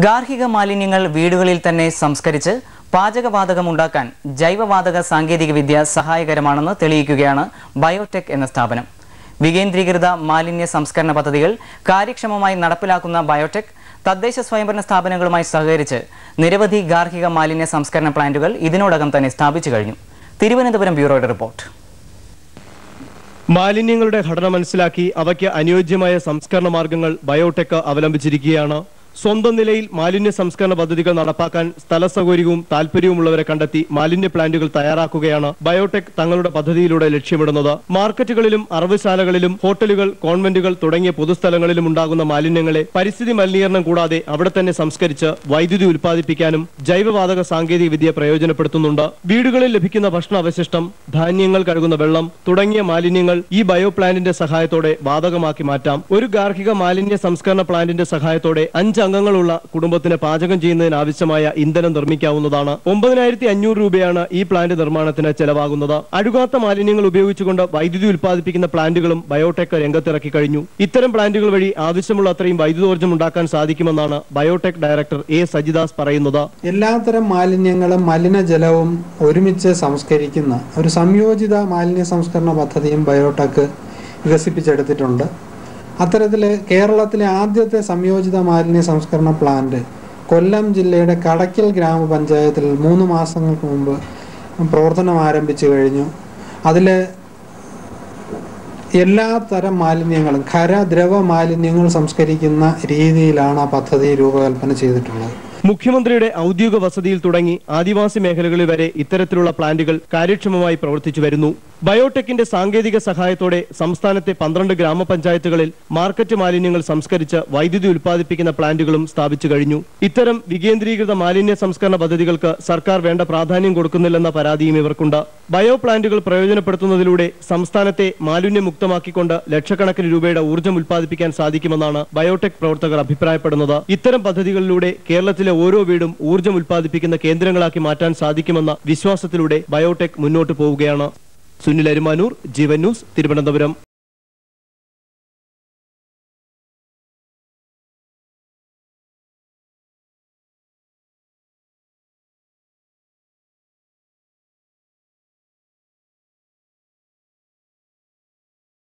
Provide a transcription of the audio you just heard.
ഗാർഹിക മാലിന്യങ്ങൾ വീടുകളിൽ തന്നെ സംസ്കരിച്ച് പാചകവാതകം ഉണ്ടാക്കാൻ ജൈവവാതക സാങ്കേതികവിദ്യ സഹായകരമാണെന്ന് തെളിയിക്കുകയാണ് ബയോടെക് എന്ന സ്ഥാപനം. വികേന്ദ്രീകൃത മാലിന്യ സംസ്കരണ പദ്ധതികൾ കാര്യക്ഷമമായി നടപ്പിലാക്കുന്ന ബയോടെക് തദ്ദേശ സ്വയംഭരണ സ്ഥാപനങ്ങളുമായി സഹകരിച്ച് നിരവധി ഗാർഹിക മാലിന്യ സംസ്കരണ പ്ലാന്റുകൾ ഇതിനോടകം തന്നെ സ്ഥാപിച്ചു കഴിഞ്ഞു. തിരുവനന്തപുരം ബ്യൂറോയുടെ റിപ്പോർട്ട്. മാലിന്യങ്ങളുടെ ഘടന മനസ്സിലാക്കി അവയ്ക്ക് അനുയോജ്യമായ സംസ്കരണ മാർഗങ്ങൾ ബയോടെക് അവലംബിച്ചിരിക്കുകയാണ്. സ്വന്തം നിലയിൽ മാലിന്യ സംസ്കരണ പദ്ധതികൾ നടപ്പാക്കാൻ സ്ഥല സൗകര്യവും താല്പര്യവുമുള്ളവരെ കണ്ടെത്തി മാലിന്യ പ്ലാന്റുകൾ തയ്യാറാക്കുകയാണ് ബയോടെക് തങ്ങളുടെ പദ്ധതിയിലൂടെ ലക്ഷ്യമിടുന്നത്. മാർക്കറ്റുകളിലും അറവുശാലകളിലും ഹോട്ടലുകൾ കോൺവെന്റുകൾ തുടങ്ങിയ പൊതുസ്ഥലങ്ങളിലും ഉണ്ടാകുന്ന മാലിന്യങ്ങളെ പരിസ്ഥിതി മലിനീകരണം കൂടാതെ അവിടെ തന്നെ സംസ്കരിച്ച് വൈദ്യുതി ഉൽപ്പാദിപ്പിക്കാനും ജൈവവാതക സാങ്കേതിക വിദ്യ പ്രയോജനപ്പെടുത്തുന്നുണ്ട്. വീടുകളിൽ ലഭിക്കുന്ന ഭക്ഷണ അവശിഷ്ടം ധാന്യങ്ങൾ കഴുകുന്ന വെള്ളം തുടങ്ങിയ മാലിന്യങ്ങൾ ഈ ബയോ പ്ലാന്റിന്റെ സഹായത്തോടെ വാതകമാക്കി മാറ്റാം. ഒരു ഗാർഹിക മാലിന്യ സംസ്കരണ പ്ലാന്റിന്റെ സഹായത്തോടെ അഞ്ച് അംഗങ്ങളുള്ള കുടുംബത്തിന് പാചകം ചെയ്യുന്നതിന് ആവശ്യമായ ഇന്ധനം നിർമ്മിക്കാവുന്നതാണ്. ഒമ്പതിനായിരത്തി അഞ്ഞൂറ് രൂപയാണ് ഈ പ്ലാന്റ് നിർമ്മാണത്തിന് ചെലവാകുന്നത്. അഴുകാത്ത മാലിന്യങ്ങൾ ഉപയോഗിച്ചുകൊണ്ട് വൈദ്യുതി ഉൽപ്പാദിപ്പിക്കുന്ന പ്ലാന്റുകളും ബയോടെക് രംഗത്തിറക്കി കഴിഞ്ഞു. ഇത്തരം പ്ലാന്റുകൾ വഴി ആവശ്യമുള്ള അത്രയും വൈദ്യുതോർജം ഉണ്ടാക്കാൻ സാധിക്കുമെന്നാണ് ബയോടെക് ഡയറക്ടർ എ സജിദാസ് പറയുന്നത്. എല്ലാത്തരം മാലിന്യങ്ങളും മലിനജലവും ഒരുമിച്ച് സംസ്കരിക്കുന്ന ഒരു സംയോജിത മാലിന്യ സംസ്കരണ പദ്ധതിയും ബയോടെക് വികസിപ്പിച്ചെടുത്തിട്ടുണ്ട്. അത്തരത്തിൽ കേരളത്തിലെ ആദ്യത്തെ സംയോജിത മാലിന്യ സംസ്കരണ പ്ലാന്റ് കൊല്ലം ജില്ലയുടെ കടയ്ക്കൽ ഗ്രാമപഞ്ചായത്തിൽ മൂന്ന് മാസങ്ങൾക്ക് മുമ്പ് പ്രവർത്തനം ആരംഭിച്ചു കഴിഞ്ഞു. അതിൽ എല്ലാ തരം മാലിന്യങ്ങളും ഖര ദ്രവ മാലിന്യങ്ങൾ സംസ്കരിക്കുന്ന രീതിയിലാണ് ആ പദ്ധതി രൂപകൽപ്പന ചെയ്തിട്ടുള്ളത്. മുഖ്യമന്ത്രിയുടെ ഔദ്യോഗിക വസതിയിൽ തുടങ്ങി ആദിവാസി മേഖലകളിൽ വരെ ഇത്തരത്തിലുള്ള പ്ലാന്റുകൾ കാര്യക്ഷമമായി പ്രവർത്തിച്ചു വരുന്നു. ബയോടെക്കിന്റെ സാങ്കേതിക സഹായത്തോടെ സംസ്ഥാനത്തെ പന്ത്രണ്ട് ഗ്രാമപഞ്ചായത്തുകളിൽ മാർക്കറ്റ് മാലിന്യങ്ങൾ സംസ്കരിച്ച് വൈദ്യുതി ഉൽപ്പാദിപ്പിക്കുന്ന പ്ലാന്റുകളും സ്ഥാപിച്ചു കഴിഞ്ഞു. ഇത്തരം വികേന്ദ്രീകൃത മാലിന്യ സംസ്കരണ പദ്ധതികൾക്ക് സർക്കാർ വേണ്ട പ്രാധാന്യം കൊടുക്കുന്നില്ലെന്ന പരാതിയും ഇവർക്കുണ്ട്. ബയോ പ്ലാന്റുകൾ പ്രയോജനപ്പെടുത്തുന്നതിലൂടെ സംസ്ഥാനത്തെ മാലിന്യമുക്തമാക്കിക്കൊണ്ട് ലക്ഷക്കണക്കിന് രൂപയുടെ ഊർജം ഉൽപ്പാദിപ്പിക്കാൻ സാധിക്കുമെന്നാണ് ബയോടെക് പ്രവർത്തകർ അഭിപ്രായപ്പെടുന്നത്. ഇത്തരം പദ്ധതികളിലൂടെ കേരളത്തിലെ ഓരോ വീടും ഊർജം ഉൽപ്പാദിപ്പിക്കുന്ന കേന്ദ്രങ്ങളാക്കി മാറ്റാൻ സാധിക്കുമെന്ന വിശ്വാസത്തിലൂടെ ബയോടെക് മുന്നോട്ട് പോവുകയാണ്. സുനിൽ അരുമാനൂർ ജീവൻ ന്യൂസ് തിരുവനന്തപുരം.